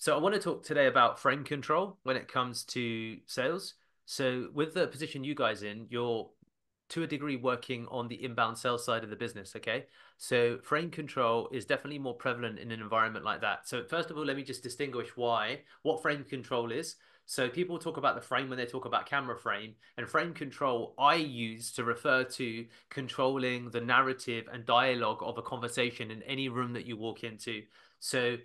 So I want to talk today about frame control when it comes to sales. So with the position you guys in, you're to a degree working on the inbound sales side of the business, okay? So frame control is definitely more prevalent in an environment like that. So first of all, let me just distinguish why what frame control is. So people talk about the frame when they talk about camera frame, and frame control I use to refer to controlling the narrative and dialogue of a conversation in any room that you walk into. So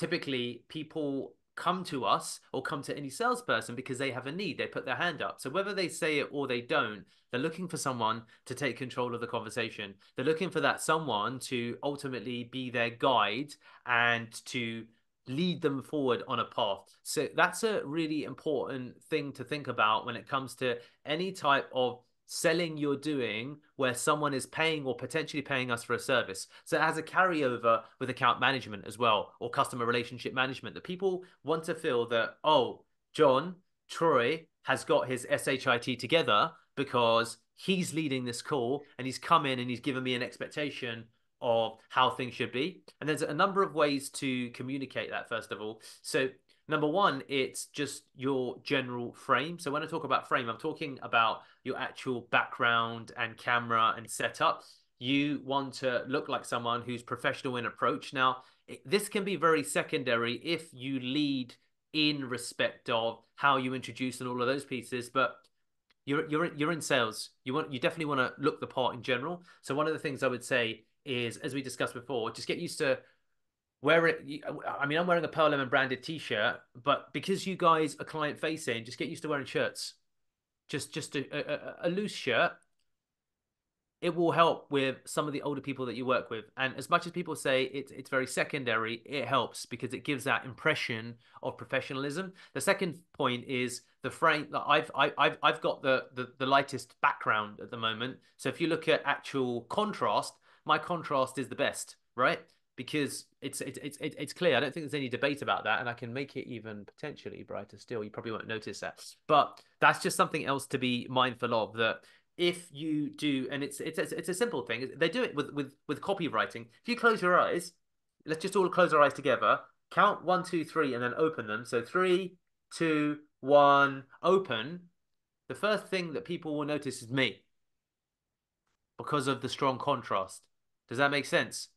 typically people come to us or come to any salesperson because they have a need. They put their hand up. So whether they say it or they don't, they're looking for someone to take control of the conversation. They're looking for that someone to ultimately be their guide and to lead them forward on a path. So that's a really important thing to think about when it comes to any type of selling you're doing where someone is paying or potentially paying us for a service. So it has a carryover with account management as well or customer relationship management that people want to feel that, oh, John, Troy has got his SHIT together because he's leading this call and he's come in and he's given me an expectation of how things should be. And there's a number of ways to communicate that, first of all. So, number one, it's just your general frame. So, when I talk about frame, I'm talking about your actual background and camera and setup. You want to look like someone who's professional in approach. Now, this can be very secondary if you lead in respect of how you introduce and all of those pieces, but you're you're you're in sales. You want you definitely want to look the part in general. So one of the things I would say is, as we discussed before, just get used to wear it. I mean, I'm wearing a Pearl Lemon branded T-shirt, but because you guys are client facing, just get used to wearing shirts. Just just a, a, a loose shirt. It will help with some of the older people that you work with. And as much as people say it's it's very secondary, it helps because it gives that impression of professionalism. The second point is the frame I've I've I've got the, the the lightest background at the moment. So if you look at actual contrast, my contrast is the best, right? Because it's it's it's it's clear. I don't think there's any debate about that, and I can make it even potentially brighter still. You probably won't notice that, but that's just something else to be mindful of. That if you do, and it's it's it's a simple thing. They do it with with with copywriting. If you close your eyes, let's just all close our eyes together. Count one, two, three, and then open them. So three, two, one, open. The first thing that people will notice is me because of the strong contrast. Does that make sense?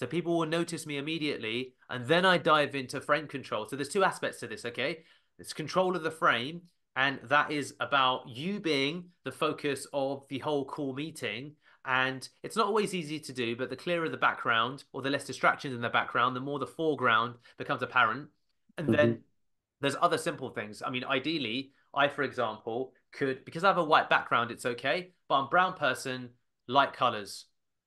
So people will notice me immediately, and then I dive into frame control. So there's two aspects to this, okay? It's control of the frame, and that is about you being the focus of the whole core meeting. And it's not always easy to do, but the clearer the background or the less distractions in the background, the more the foreground becomes apparent. And mm-hmm. then there's other simple things. I mean, ideally, I, for example, could because I have a white background, it's okay. But I'm brown person, light colors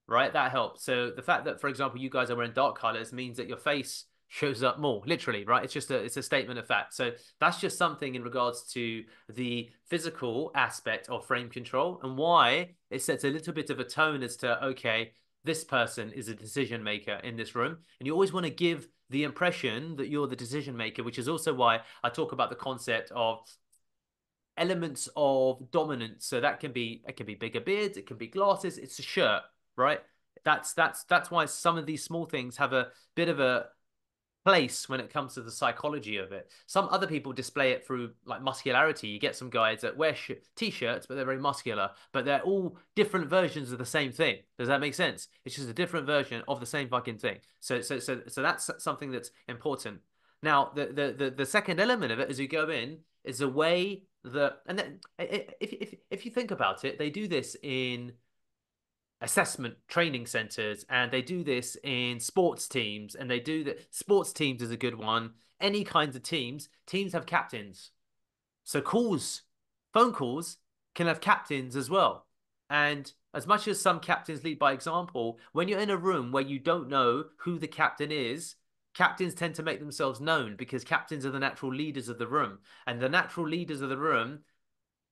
right? That helps. So the fact that, for example, you guys are wearing dark colors means that your face shows up more literally right it's just a it's a statement of fact so that's just something in regards to the physical aspect of frame control and why it sets a little bit of a tone as to okay this person is a decision maker in this room and you always want to give the impression that you're the decision maker which is also why i talk about the concept of elements of dominance so that can be it can be bigger beards it can be glasses it's a shirt right? That's that's that's why some of these small things have a bit of a place when it comes to the psychology of it. Some other people display it through like muscularity. You get some guys that wear sh- t-shirts, but they're very muscular, but they're all different versions of the same thing. Does that make sense? It's just a different version of the same fucking thing. So so so so that's something that's important. Now the the the, the second element of it as you go in is the way that and then if if if you think about it, they do this in assessment training centers and they do this in sports teams and they do that sports teams is a good one. Any kinds of teams teams have captains. So calls phone calls can have captains as well. And as much as some captains lead by example when you're in a room where you don't know who the captain is captains tend to make themselves known because captains are the natural leaders of the room. And the natural leaders of the room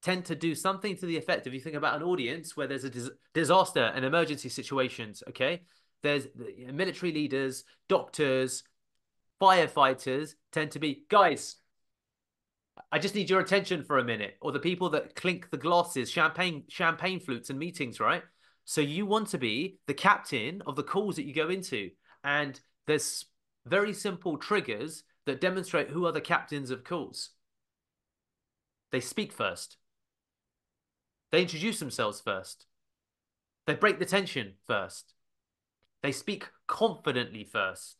tend to do something to the effect of you think about an audience where there's a dis- disaster and emergency situations okay there's military leaders doctors firefighters tend to be guys i just need your attention for a minute or the people that clink the glasses champagne champagne flutes in meetings right so you want to be the captain of the calls that you go into and there's very simple triggers that demonstrate who are the captains of calls. They speak first. They introduce themselves first. They break the tension first. They speak confidently first.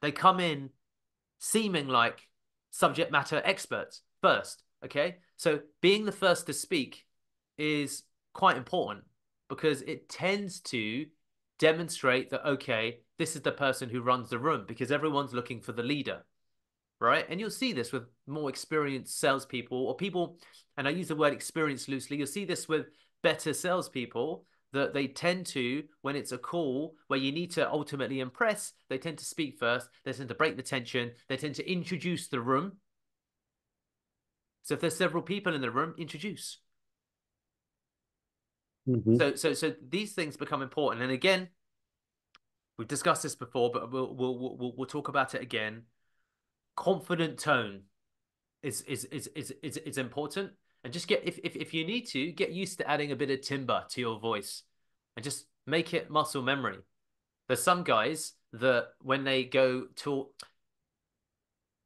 They come in seeming like subject matter experts first. Okay. So being the first to speak is quite important because it tends to demonstrate that, okay, this is the person who runs the room because everyone's looking for the leader. Right. And you'll see this with more experienced salespeople or people, and I use the word experience loosely. You'll see this with better salespeople that they tend to, when it's a call where you need to ultimately impress, they tend to speak first. They tend to break the tension. They tend to introduce the room. So if there's several people in the room, introduce. Mm-hmm. So so so these things become important. And again, we've discussed this before, but we'll we'll we'll, we'll talk about it again. Confident tone is is is is is, is important. And just get if, if if you need to get used to adding a bit of timber to your voice and just make it muscle memory. There's some guys that when they go to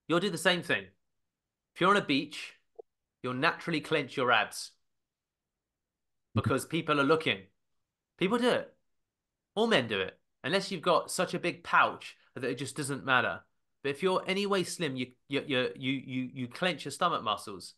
you'll do the same thing. If you're on a beach you'll naturally clench your abs mm-hmm. because people are looking. People do it. All men do it. Unless you've got such a big pouch that it just doesn't matter but if you're anyway slim you you you you you clench your stomach muscles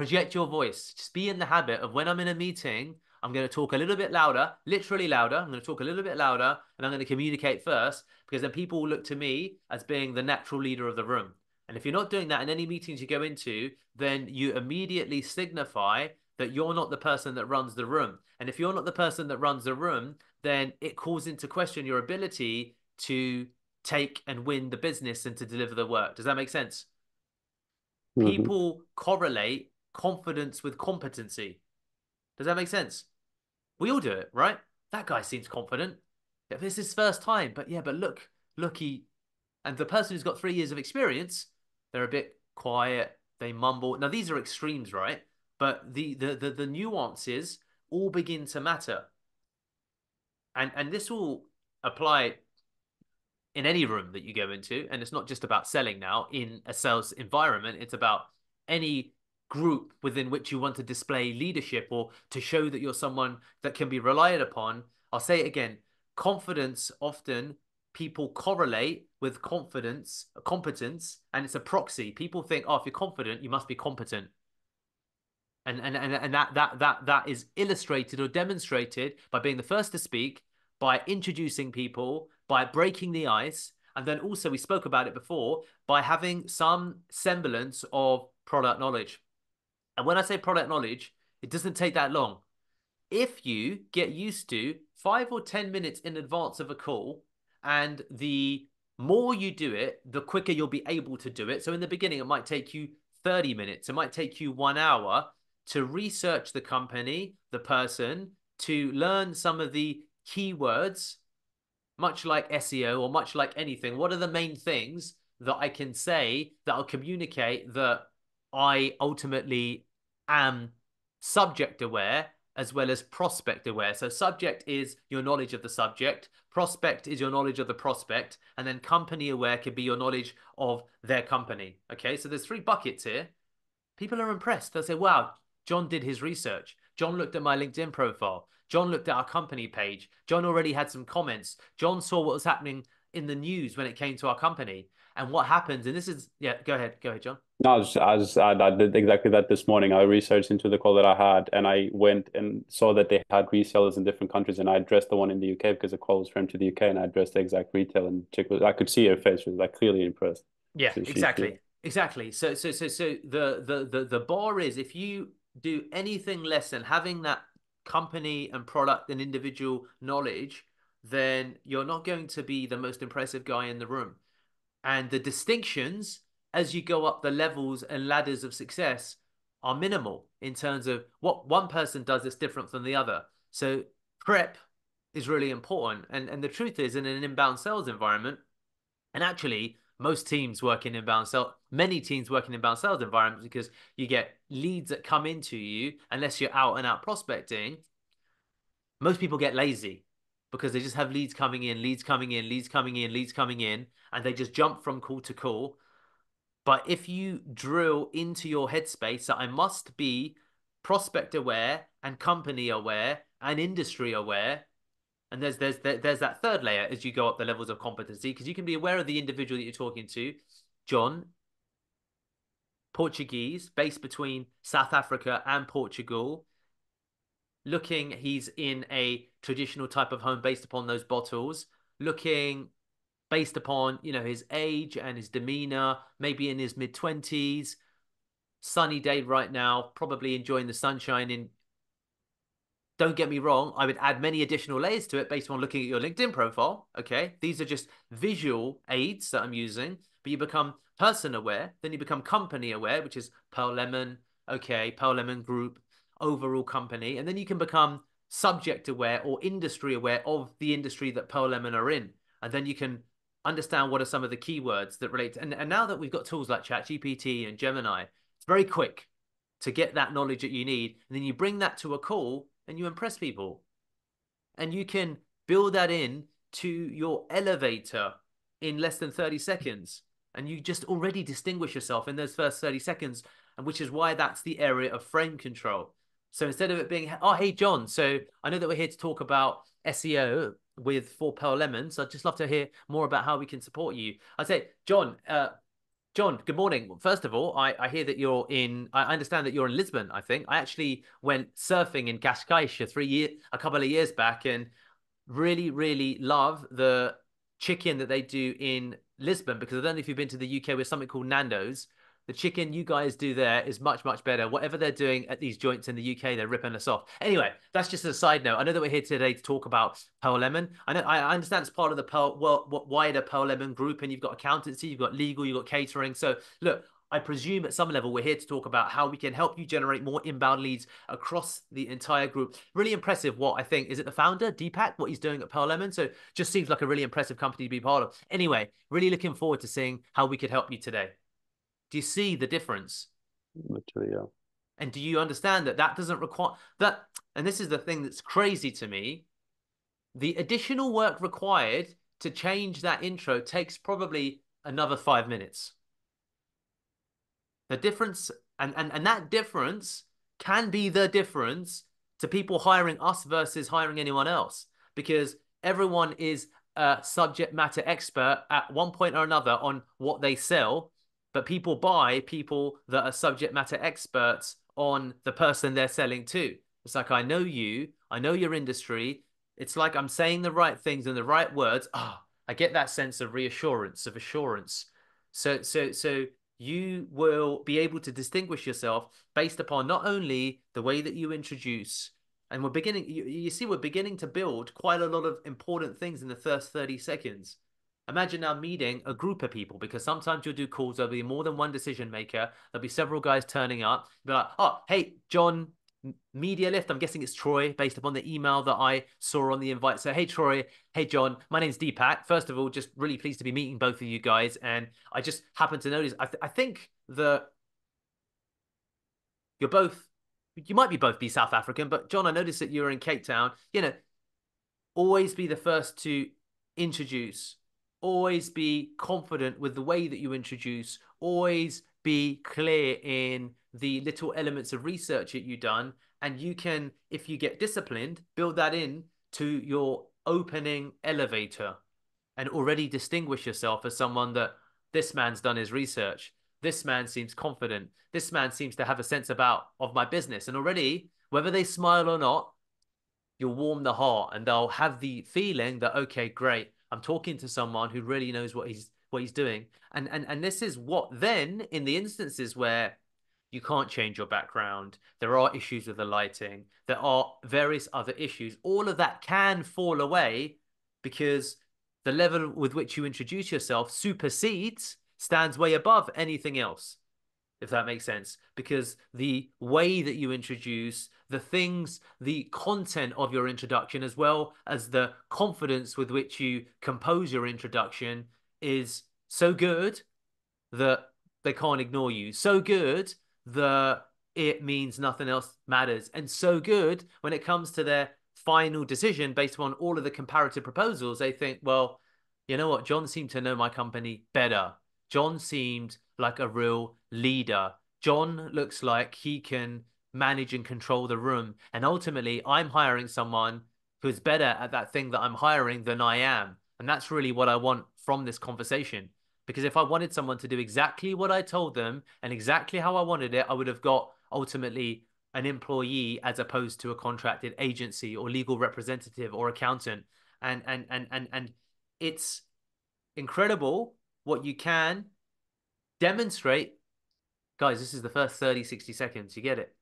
project your voice. Just be in the habit of when I'm in a meeting, I'm going to talk a little bit louder, literally louder. I'm going to talk a little bit louder and I'm going to communicate first because then people will look to me as being the natural leader of the room. And if you're not doing that in any meetings you go into, then you immediately signify that you're not the person that runs the room. And if you're not the person that runs the room, then it calls into question your ability to take and win the business and to deliver the work. Does that make sense? Mm-hmm. People correlate confidence with competency. Does that make sense? We all do it, right? That guy seems confident. If it's his first time, but yeah, but look, look, he and the person who's got three years of experience, they're a bit quiet, they mumble. Now these are extremes, right? But the the the, the nuances all begin to matter. And and this will apply in any room that you go into. And it's not just about selling now in a sales environment, it's about any group within which you want to display leadership or to show that you're someone that can be relied upon. I'll say it again confidence often people correlate with confidence, competence, and it's a proxy. People think, oh, if you're confident, you must be competent. And, and, and, and that, that, that, that is illustrated or demonstrated by being the first to speak, by introducing people, by breaking the ice. And then also, we spoke about it before, by having some semblance of product knowledge. And when I say product knowledge, it doesn't take that long. If you get used to five or 10 minutes in advance of a call, and the more you do it, the quicker you'll be able to do it. So in the beginning, it might take you 30 minutes, it might take you one hour to research the company, the person, to learn some of the keywords, much like SEO or much like anything. What are the main things that I can say that I'll communicate that I ultimately am subject aware as well as prospect aware. So subject is your knowledge of the subject, prospect is your knowledge of the prospect, and then company aware could be your knowledge of their company. Okay, so there's three buckets here. People are impressed. They'll say, wow, John did his research. John looked at my LinkedIn profile. John looked at our company page. John already had some comments. John saw what was happening in the news when it came to our company and what happens. And this is, yeah, go ahead. Go ahead, John. No, I, was, I, was, I, I did exactly that this morning. I researched into the call that I had and I went and saw that they had resellers in different countries. And I addressed the one in the UK because the call was from to the UK and I addressed the exact retail and chick was, I could see her face. She was like clearly impressed. Yeah, so exactly. Exactly. So, so, so, so the, the, the, the bar is if you do anything less than having that company and product and individual knowledge, then you're not going to be the most impressive guy in the room. And the distinctions as you go up the levels and ladders of success are minimal in terms of what one person does that's different from the other. So prep is really important. And and the truth is in an inbound sales environment, and actually most teams work in inbound sales, many teams work in inbound sales environments because you get leads that come into you unless you're out and out prospecting. Most people get lazy because they just have leads coming in, leads coming in, leads coming in, leads coming in, and they just jump from call to call. But if you drill into your headspace that I must be prospect aware and company aware and industry aware, and there's there's there's that third layer as you go up the levels of competency because you can be aware of the individual that you're talking to. John, Portuguese, based between South Africa and Portugal. Looking, he's in a traditional type of home based upon those bottles. Looking based upon you know his age and his demeanor, maybe in his mid twenties, sunny day right now, probably enjoying the sunshine in. Don't get me wrong, I would add many additional layers to it based on looking at your LinkedIn profile. Okay, these are just visual aids that I'm using, but you become person aware, then you become company aware, which is Pearl Lemon, okay, Pearl Lemon Group, overall company, and then you can become subject aware or industry aware of the industry that Pearl Lemon are in. And then you can understand what are some of the keywords that relate to, and, and now that we've got tools like ChatGPT and Gemini, it's very quick to get that knowledge that you need. And then you bring that to a call and you impress people. And you can build that in to your elevator in less than 30 seconds. And you just already distinguish yourself in those first 30 seconds, and which is why that's the area of frame control. So instead of it being, oh, hey, John, so I know that we're here to talk about SEO with Four Pearl Lemons. I'd just love to hear more about how we can support you. I'd say, John, uh, John, good morning. First of all, I, I hear that you're in. I understand that you're in Lisbon. I think I actually went surfing in Cascais three year, a couple of years back, and really, really love the chicken that they do in Lisbon because I don't know if you've been to the UK with something called Nando's, the chicken you guys do there is much, much better. Whatever they're doing at these joints in the UK, they're ripping us off. Anyway, that's just a side note. I know that we're here today to talk about Pearl Lemon. I know I understand it's part of the Pearl, well, wider Pearl Lemon group, and you've got accountancy, you've got legal, you've got catering. So look, I presume at some level we're here to talk about how we can help you generate more inbound leads across the entire group. Really impressive what I think is it the founder, Deepak, what he's doing at Pearl Lemon. So just seems like a really impressive company to be part of. Anyway, really looking forward to seeing how we could help you today. Do you see the difference? Literally, yeah. And do you understand that that doesn't require that? And this is the thing that's crazy to me. The additional work required to change that intro takes probably another five minutes. The difference, and, and, and that difference can be the difference to people hiring us versus hiring anyone else because everyone is a subject matter expert at one point or another on what they sell but people buy people that are subject matter experts on the person they're selling to. It's like, I know you, I know your industry. It's like I'm saying the right things and the right words. Ah, oh, I get that sense of reassurance, of assurance. So, so, so you will be able to distinguish yourself based upon not only the way that you introduce, and we're beginning, you, you see, we're beginning to build quite a lot of important things in the first 30 seconds. Imagine now meeting a group of people because sometimes you'll do calls. There'll be more than one decision maker. There'll be several guys turning up. Be like, oh, hey, John, Media Lift. I'm guessing it's Troy based upon the email that I saw on the invite. So, hey, Troy. Hey, John. My name's Deepak. First of all, just really pleased to be meeting both of you guys. And I just happen to notice, I, th- I think that you're both, you might be both be South African, but John, I noticed that you're in Cape Town. You know, always be the first to introduce always be confident with the way that you introduce, always be clear in the little elements of research that you've done. And you can, if you get disciplined, build that in to your opening elevator and already distinguish yourself as someone that this man's done his research. This man seems confident. This man seems to have a sense about of my business. And already, whether they smile or not, you'll warm the heart and they'll have the feeling that, okay, great. I'm talking to someone who really knows what he's what he's doing. And and and this is what then in the instances where you can't change your background, there are issues with the lighting, there are various other issues. All of that can fall away because the level with which you introduce yourself supersedes, stands way above anything else if that makes sense, because the way that you introduce the things, the content of your introduction, as well as the confidence with which you compose your introduction, is so good that they can't ignore you. So good that it means nothing else matters. And so good when it comes to their final decision based on all of the comparative proposals, they think, well, you know what? John seemed to know my company better. John seemed like a real leader. John looks like he can manage and control the room. And ultimately, I'm hiring someone who's better at that thing that I'm hiring than I am. And that's really what I want from this conversation. Because if I wanted someone to do exactly what I told them and exactly how I wanted it, I would have got ultimately an employee as opposed to a contracted agency or legal representative or accountant. And and and and and it's incredible what you can demonstrate. Guys, this is the first 30, 60 seconds. You get it.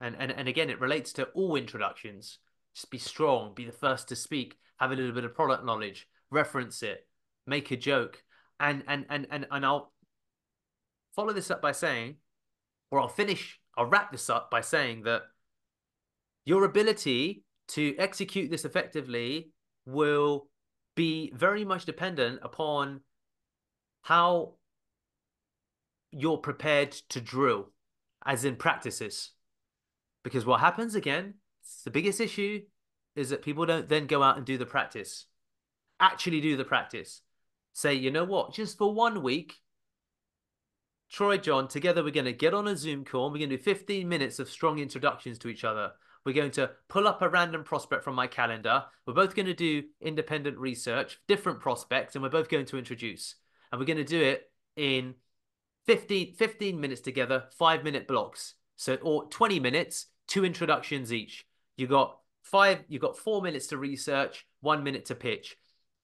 And and and again, it relates to all introductions. Just be strong, be the first to speak, have a little bit of product knowledge, reference it, make a joke. And and and and, and I'll follow this up by saying, or I'll finish, I'll wrap this up by saying that your ability to execute this effectively will be very much dependent upon how you're prepared to drill, as in practices. Because what happens again, the biggest issue is that people don't then go out and do the practice, actually do the practice. Say, you know what, just for one week, Troy, John, together we're going to get on a Zoom call and we're going to do 15 minutes of strong introductions to each other. We're going to pull up a random prospect from my calendar. We're both going to do independent research, different prospects, and we're both going to introduce. And we're going to do it in 15, 15 minutes together, five minute blocks. So, or 20 minutes, two introductions each. You got five, you got four minutes to research, one minute to pitch.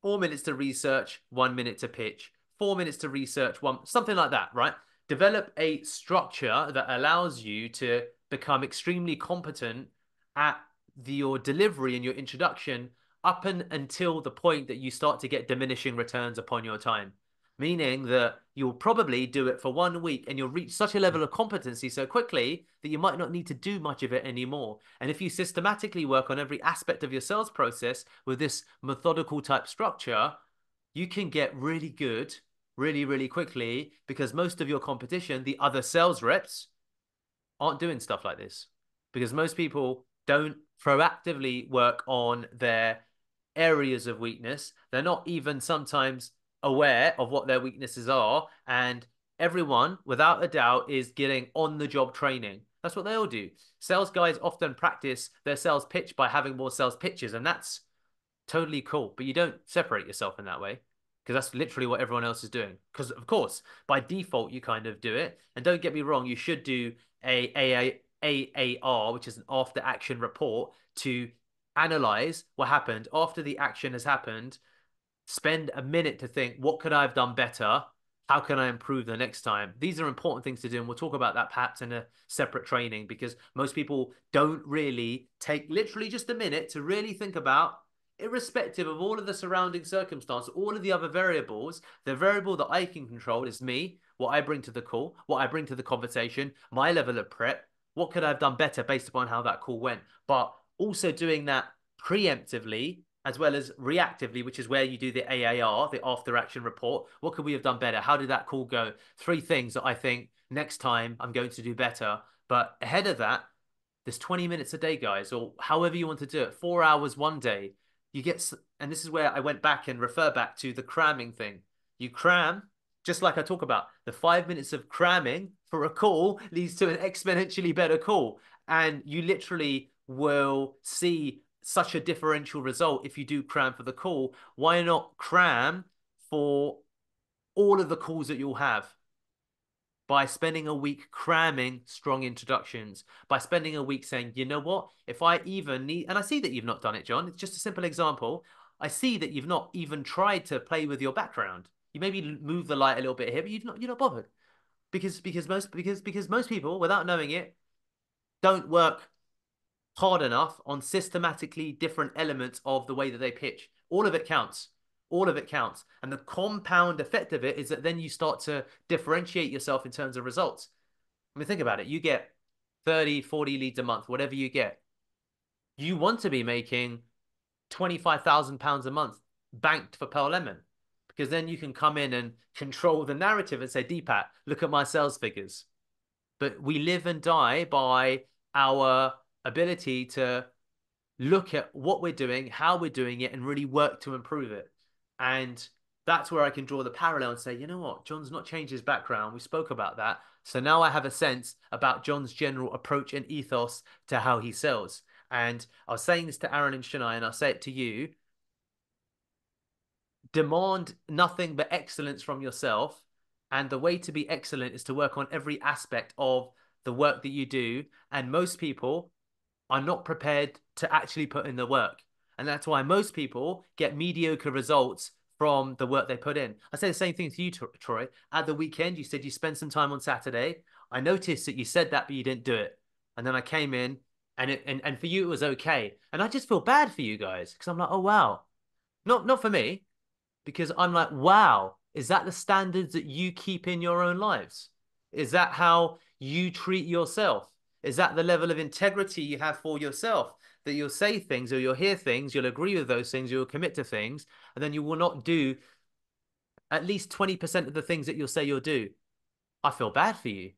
Four minutes to research, one minute to pitch. Four minutes to research, one, something like that, right? Develop a structure that allows you to become extremely competent at the, your delivery and your introduction up and until the point that you start to get diminishing returns upon your time meaning that you'll probably do it for one week and you'll reach such a level of competency so quickly that you might not need to do much of it anymore. And if you systematically work on every aspect of your sales process with this methodical type structure, you can get really good really, really quickly because most of your competition, the other sales reps, aren't doing stuff like this because most people don't proactively work on their areas of weakness. They're not even sometimes aware of what their weaknesses are. And everyone, without a doubt, is getting on the job training. That's what they all do. Sales guys often practice their sales pitch by having more sales pitches, and that's totally cool. But you don't separate yourself in that way because that's literally what everyone else is doing. Because of course, by default, you kind of do it. And don't get me wrong, you should do a, AAR, which is an after action report to analyze what happened after the action has happened spend a minute to think, what could I have done better? How can I improve the next time? These are important things to do. And we'll talk about that perhaps in a separate training because most people don't really take literally just a minute to really think about, irrespective of all of the surrounding circumstance, all of the other variables, the variable that I can control is me, what I bring to the call, what I bring to the conversation, my level of prep. What could I have done better based upon how that call went? But also doing that preemptively as well as reactively, which is where you do the AAR, the after action report. What could we have done better? How did that call go? Three things that I think next time I'm going to do better. But ahead of that, there's 20 minutes a day, guys, or however you want to do it, four hours one day. You get, and this is where I went back and refer back to the cramming thing. You cram, just like I talk about, the five minutes of cramming for a call leads to an exponentially better call. And you literally will see such a differential result if you do cram for the call. Why not cram for all of the calls that you'll have? By spending a week cramming strong introductions, by spending a week saying, you know what, if I even need, and I see that you've not done it, John, it's just a simple example. I see that you've not even tried to play with your background. You maybe move the light a little bit here, but you've not, you're not bothered because because most because because most people, without knowing it, don't work hard enough on systematically different elements of the way that they pitch. All of it counts. All of it counts. And the compound effect of it is that then you start to differentiate yourself in terms of results. I mean, think about it. You get 30, 40 leads a month, whatever you get. You want to be making £25,000 a month banked for Pearl Lemon because then you can come in and control the narrative and say, Deepak, look at my sales figures. But we live and die by our ability to look at what we're doing, how we're doing it, and really work to improve it. And that's where I can draw the parallel and say, you know what, John's not changed his background. We spoke about that. So now I have a sense about John's general approach and ethos to how he sells. And I was saying this to Aaron and Shania, and I'll say it to you. Demand nothing but excellence from yourself. And the way to be excellent is to work on every aspect of the work that you do. And most people are not prepared to actually put in the work. And that's why most people get mediocre results from the work they put in. I say the same thing to you, Troy. At the weekend, you said you spent some time on Saturday. I noticed that you said that, but you didn't do it. And then I came in, and it and, and for you it was okay. And I just feel bad for you guys because I'm like, oh wow, not not for me, because I'm like, wow, is that the standards that you keep in your own lives? Is that how you treat yourself? Is that the level of integrity you have for yourself? that you'll say things or you'll hear things, you'll agree with those things, you'll commit to things, and then you will not do at least 20% of the things that you'll say you'll do. I feel bad for you.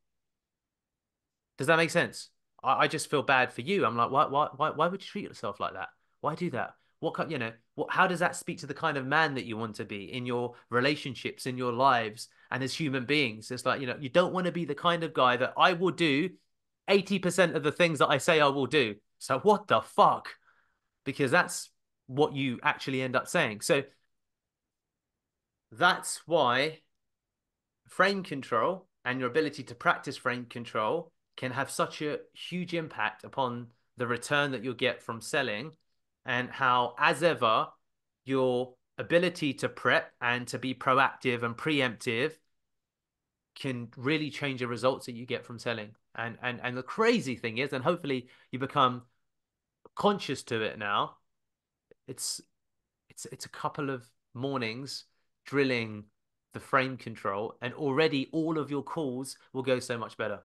Does that make sense? I, I just feel bad for you. I'm like, why, why, why, why would you treat yourself like that? Why do that? What kind, you know, what, how does that speak to the kind of man that you want to be in your relationships, in your lives, and as human beings? It's like, you know, you don't want to be the kind of guy that I will do 80% of the things that I say I will do. So what the fuck? Because that's what you actually end up saying. So that's why frame control and your ability to practice frame control can have such a huge impact upon the return that you'll get from selling and how as ever your ability to prep and to be proactive and preemptive can really change the results that you get from selling. And and and the crazy thing is, and hopefully you become conscious to it now. It's it's it's a couple of mornings drilling the frame control, and already all of your calls will go so much better.